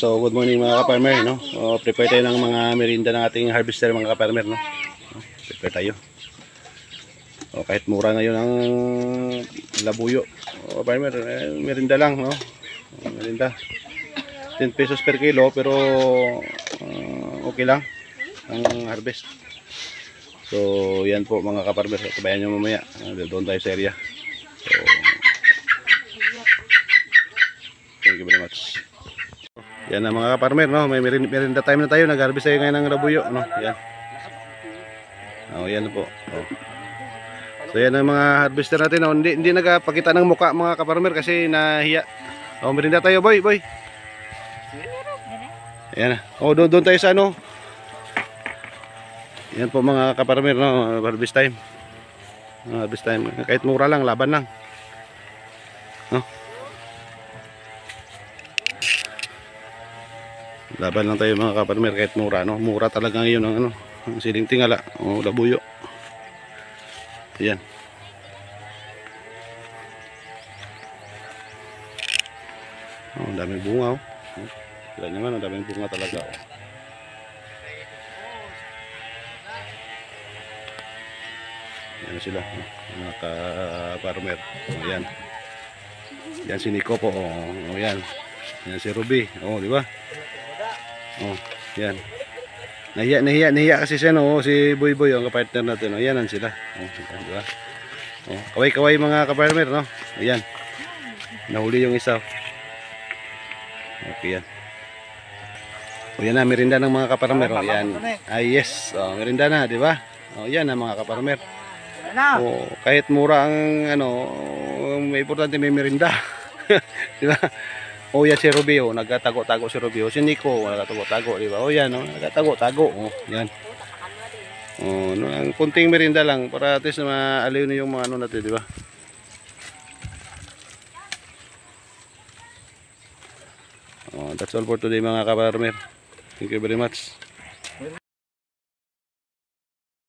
So, good morning mga ka-farmer, no? O, prepare tayo ng mga merinda ng ating harvester mga ka-farmer, no? Prepare tayo. O, kahit mura ngayon ang labuyo. O, farmer, eh, merinda lang, no? O, merinda. 10 pesos per kilo, pero ah, okay lang ang harvest. So, yan po mga ka-farmer. Kabayan nyo mamaya. Ah, Doon tayo sa area. So, thank you very much. Yan na mga ka-farmer, no? May merinda time na tayo. Nag-harvest tayo ngayon ng labuyo, no? Yan. Oh, yan po. Oh. So yan ang mga harvester natin. Oh. Hindi, hindi nagpakita ng muka mga ka-farmer kasi nahiya. Oh, merinda tayo, boy, boy. Yan. Oh, doon, doon tayo sa ano. Yan po mga ka-farmer, no? Harvest time. Harvest time. Kahit mura lang, laban lang. Laban lang tayo mga kaparmer kahit mura no. Mura talaga ngayon ang ano, ang siling tingala, o labuyo. Ayan. Oh, ang daming bunga oh. Sila naman, ang daming bunga talaga oh. Yan sila, oh, mga ka-farmer. Oh, yan. Si Nico po, oh, oh. Yan si Ruby, oh, di ba? Oh, yan. Nahiya, nahiya, nahiya kasi siya no, oh, si Boy Boy, ang kapartner natin. Oh, yan sila. Oh, di ba? Oh, kaway-kaway mga kapartner, no? Ayan. Nahuli yung isa. Okay yan. O yan na, merinda ng mga kaparmer. O yan. Ay yes. O, merinda na, di ba? O yan na mga kaparmer. O, kahit mura ang ano, may importante may merinda. di ba? O yan si Rubio, nagtatago-tago si Rubio. Si Nico, nagtatago-tago, di ba? O yan, o, nagtatago-tago. O, yan. O, no, ang kunting merinda lang para at least maaliw na yung mga ano natin, di ba? Oh, that's all for today mga kaparmer. Thank you very much.